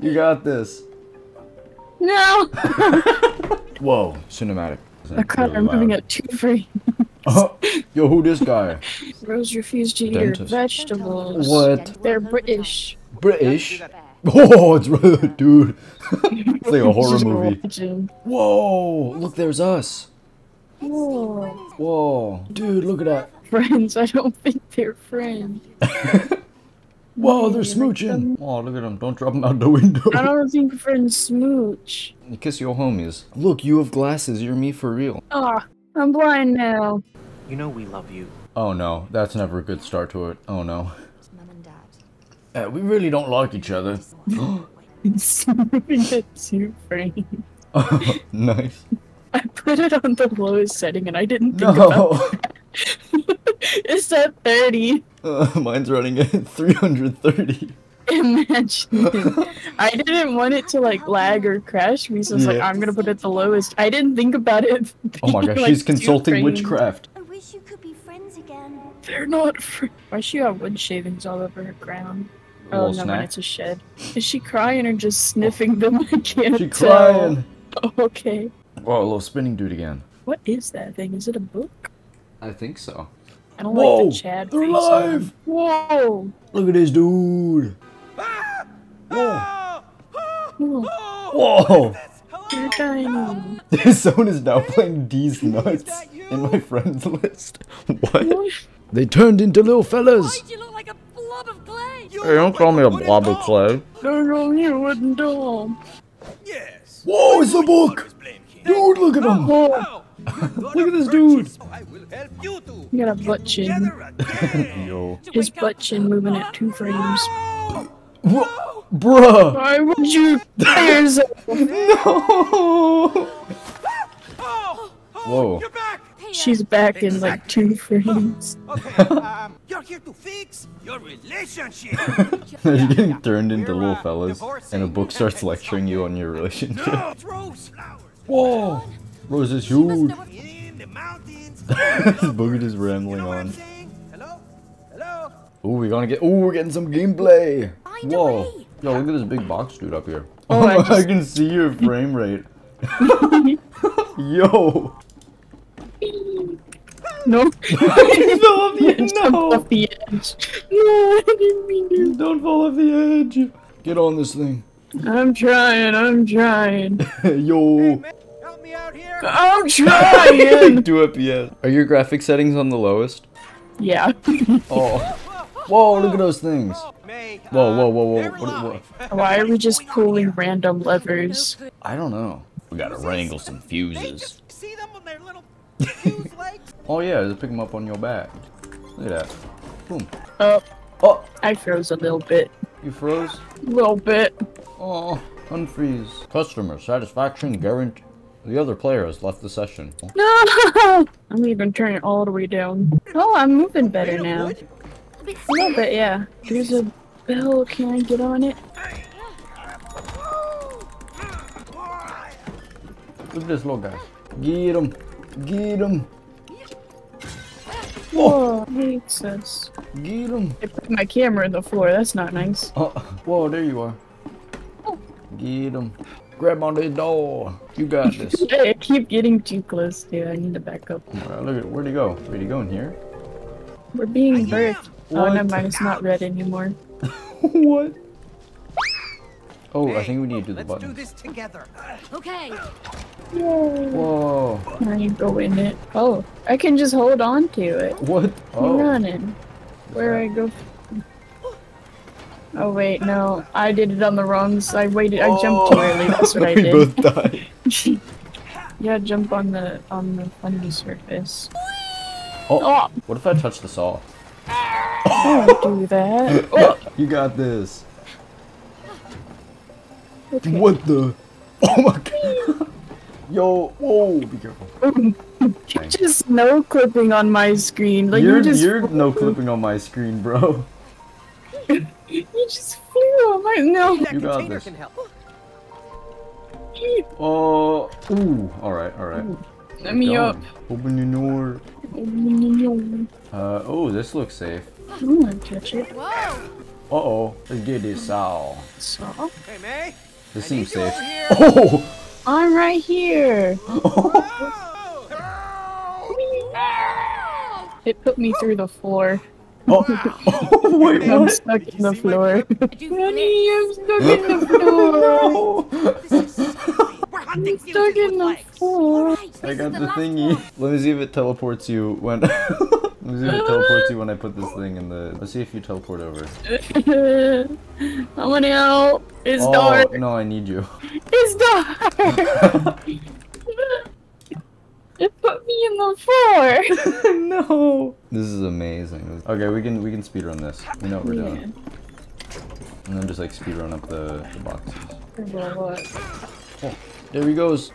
You got this. No! Whoa, cinematic. I caught her moving at two free. Oh, yo, who this guy? Rose refused to eat Dentist. her vegetables. What? They're British. British? Oh, it's dude. it's like a horror Just movie. watching. Whoa, look, there's us. Whoa. Whoa, dude, look at that. Friends, I don't think they're friends. Whoa, they're smooching. Oh, look at them. Don't drop them out the window. I don't think friends smooch. You kiss your homies. Look, you have glasses. You're me for real. Ah, I'm blind now. You know we love you. Oh no, that's never a good start to it. Oh no. Mum and Dad. Uh, we really don't like each other. It's moving at two frames. nice. I put it on the lowest setting and I didn't think about No. It's at 30. Uh, mine's running at 330. Imagine. I didn't want it to like lag or crash me, so I was like, I'm gonna put it the lowest. I didn't think about it. Oh my gosh, like, she's consulting witchcraft. I wish you could be friends again. They're not fr- Why does she have wood shavings all over her ground? A Oh, little no, snack. it's a shed. Is she crying or just sniffing them? I can't She tell. crying. Oh, okay. Whoa, a little spinning dude again. What is that thing? Is it a book? I think so. I don't Whoa, like the Chad they're face alive. him. Whoa! Look at this dude. Whoa! Whoa. You're tiny. Someone is now playing D's nuts in my friends list. What? What? They turned into little fellas. you look like a blob of clay? Hey, don't call me a blob of clay. No, no, you wouldn't do. Yes. Whoa, it's a book. Dude, look at oh. him. Oh, Look at this dude. So I will help you got a butt chin. Yo. His butt chin moving at two frames. Wha- Bruh. Why would you kill yourself? No. Oh, oh, Whoa. She's back in like two frames. Okay. Um, you're here to fix your relationship. You're getting turned into We're, little uh, fellas, divorcing. and a book starts lecturing you on your relationship. no, it's rose flowers. Whoa. Rose is huge. know what In the mountains. Boogie just You rambling know on. saying? Hello? Hello? Ooh, we're gonna get. Ooh, we're getting some gameplay. Find Whoa. Yo, look at this big box dude up here. Oh, I I can see your frame rate. Yo. No. you fell off the edge. Jumped No. off the edge. No, I didn't mean to. Don't fall off the edge. Get on this thing. I'm trying, I'm trying. Yo. Man, I'm trying! 2 FPS. Are your graphic settings on the lowest? yeah. Oh. Whoa, look at those things. Whoa, whoa, whoa, whoa. What, what? Why are we just pulling random levers? I don't know. We gotta wrangle some fuses. just see them on their little fuse legs. Oh yeah, just pick them up on your back. Look at that. Boom. Oh, Oh, I froze a little bit. you froze? A little bit. Oh, unfreeze. Customer satisfaction guarantee. The other player has left the session. No! I'm even turning it all the way down. Oh, I'm moving better now. A little bit, yeah. There's a bell. Can I get on it? Look at this little guy. Get him. Get him. Whoa, hates us. Get him. I put my camera in the floor. That's not nice. Oh, whoa, there you are. Get him. Grab onto the door. You got this. Hey, I keep getting too close to it. I need to back up. Alright, look at where'd he go? Where'd he go in here? We're being birthed. Oh, What? never mind. It's not red anymore. what? Oh, I think we need to do the button. Let's do this together. Okay. Whoa. Can I go in it? Oh, I can just hold on to it. What? I'm Oh. running. Where I go? Oh wait, no, I did it on the wrong side. I waited. I jumped oh. too early. That's what I we did. both died. yeah, jump on the on the funny surface. Oh, Oh, what if I touch the saw? don't do that. Oh, You got this. okay. What the? Oh my god. Yo, whoa, be careful. You're just no clipping on my screen. Like you're you just you're no clipping on my screen, bro. You just flew on my no. That You got container this. can help. Oh, ooh, alright, alright. Let me up. Open the door. I Uh, oh, this looks safe. don't want to touch it. Whoa. Uh-oh. Let's get this out. So Hey, May. This I seems safe. Oh! I'm right here. Oh! It put me through the floor. Oh! oh wait, I'm stuck in the floor. Honey, I'm stuck in the floor. No! This is scary. We're hunting Stuck in the floor. I got the thingy. Let me see if it teleports you when. Let me see if it teleports you when I put this thing in the. Let's see if you teleport over. I want to help. It's oh dark. no, I need you. It's dark. It put me in the floor. no. This is amazing. Okay, we can we can speed run this. We know what we're doing, and then just like speed run up the, the boxes. What? Oh, there he goes.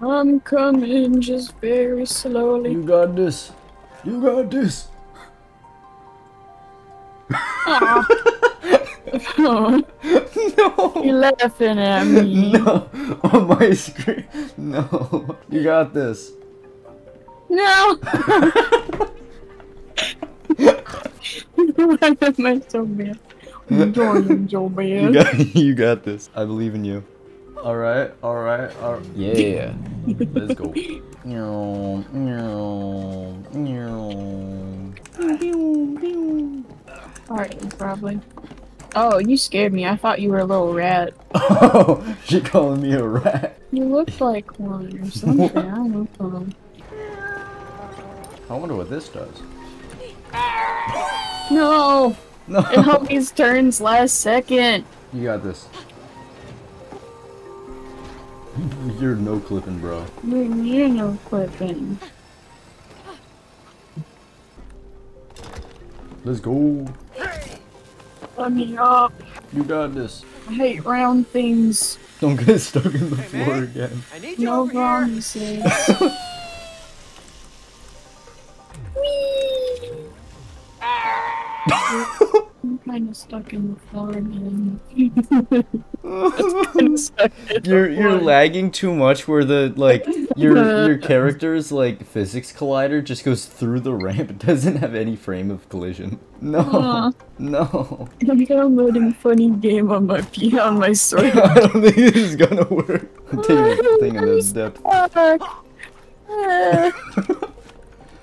I'm coming just very slowly. You got this. You got this. No. You're laughing at me. No, on my screen. No, you got this. No. Why am I so bad? I'm doing so You got, you got this. I believe in you. All right, all right, all right. Yeah, let's go. Meow, meow, meow. Alright, probably. Oh, you scared me. I thought you were a little rat. Oh, she calling me a rat. You look like one or something. I don't know. I wonder what this does. No! It No, helped me turns last second. you got this. You're no clipping, bro. You're no clipping. Let's go. Let me up. You got this. I hate round things. Don't get stuck in the floor again. I need you No over promises. Whee! I'm kind of stuck in the floor again. Kinda stuck in the You're you're lagging too much where the like your your character's like physics collider just goes through the ramp. It doesn't have any frame of collision. No. Aw. No. I'm downloading funny game on my P on my sword. I don't think this is gonna work. I'm this thing in this depth. Uh.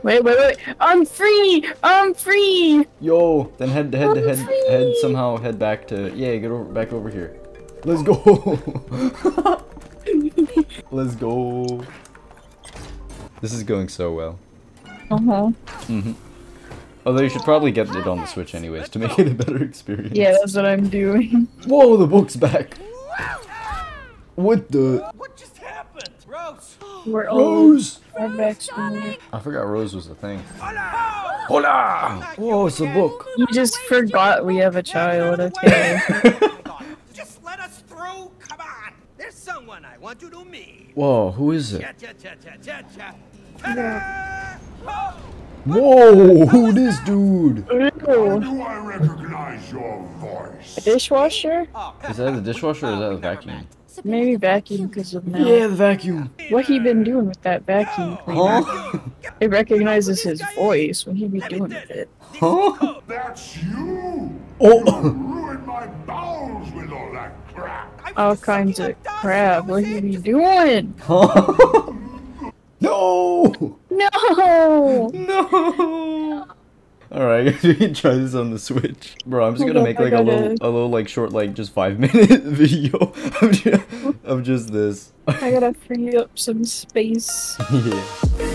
Wait, wait, wait! I'm free! I'm free! Yo, then head head head head somehow head back to yeah, get over back over here. Let's go. Let's go. This is going so well. Uh huh. hmm Although you should probably get it on the Switch anyways to make it a better experience. Yeah, that's what I'm doing. Whoa, the book's back. What the? What just happened? Rose. We're all Rose! our backs. I forgot Rose was a thing. Hola. Hola! Whoa, it's a book. You just forgot we have a child, okay? Oh my God. Just let us through. Come on. There's someone I want you to meet. Whoa, who is it? Oh, Whoa, who this dude? Ooh, Do I recognize your voice? a dishwasher? oh, Is that a dishwasher or is that a vacuum? Maybe vacuum because of now. Yeah, the vacuum. What he been doing with that vacuum cleaner? Huh? It recognizes his voice when he be doing with it. Huh? That's you! Oh! All kinds of crap. What are you doing? No! No! No! Alright, we can try this on the Switch. Bro, I'm just oh gonna Hold make like a little, a little like short, like just five minute video of just, of just this. I gotta free up some space. yeah.